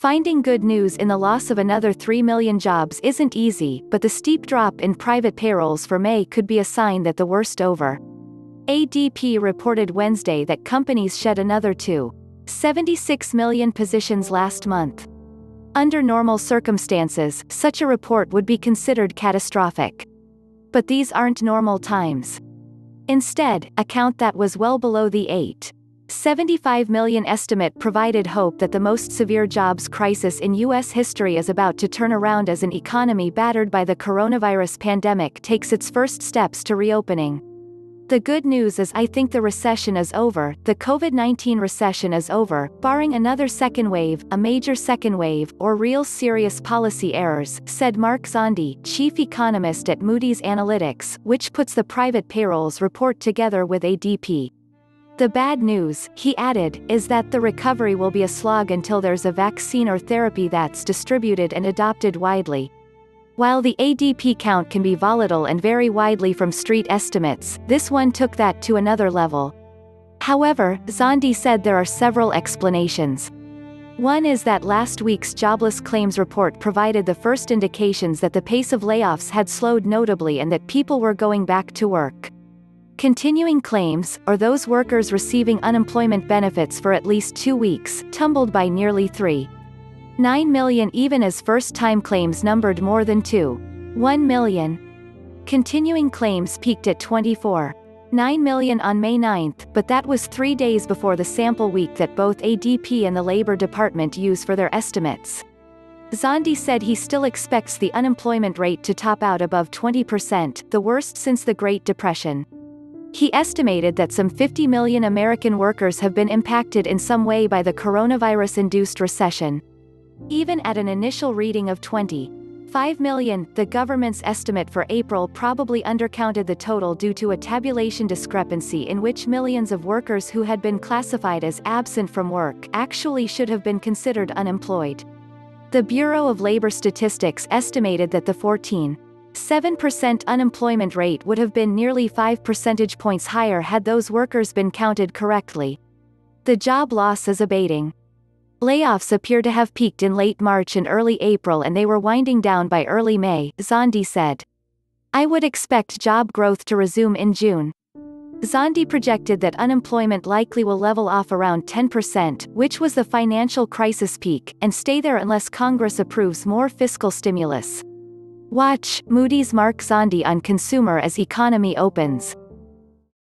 Finding good news in the loss of another 3 million jobs isn't easy, but the steep drop in private payrolls for May could be a sign that the worst over. ADP reported Wednesday that companies shed another 2.76 million positions last month. Under normal circumstances, such a report would be considered catastrophic. But these aren't normal times. Instead, a count that was well below the 8. 75 million estimate provided hope that the most severe jobs crisis in U.S. history is about to turn around as an economy battered by the coronavirus pandemic takes its first steps to reopening. The good news is I think the recession is over, the COVID-19 recession is over, barring another second wave, a major second wave, or real serious policy errors, said Mark Zandi, chief economist at Moody's Analytics, which puts the private payrolls report together with ADP. The bad news, he added, is that the recovery will be a slog until there's a vaccine or therapy that's distributed and adopted widely. While the ADP count can be volatile and vary widely from street estimates, this one took that to another level. However, Zandi said there are several explanations. One is that last week's jobless claims report provided the first indications that the pace of layoffs had slowed notably and that people were going back to work. Continuing claims, or those workers receiving unemployment benefits for at least two weeks, tumbled by nearly 3. 9 million even as first-time claims numbered more than 2. 1 million. Continuing claims peaked at 24. 9 million on May 9, but that was three days before the sample week that both ADP and the Labor Department use for their estimates. Zandi said he still expects the unemployment rate to top out above 20%, the worst since the Great Depression. He estimated that some 50 million American workers have been impacted in some way by the coronavirus-induced recession. Even at an initial reading of 20. 5 million, the government's estimate for April probably undercounted the total due to a tabulation discrepancy in which millions of workers who had been classified as absent from work actually should have been considered unemployed. The Bureau of Labor Statistics estimated that the 14 7% unemployment rate would have been nearly 5 percentage points higher had those workers been counted correctly. The job loss is abating. Layoffs appear to have peaked in late March and early April and they were winding down by early May, Zandi said. I would expect job growth to resume in June. Zandi projected that unemployment likely will level off around 10%, which was the financial crisis peak, and stay there unless Congress approves more fiscal stimulus. Watch, Moody's Mark Zandi on consumer as economy opens.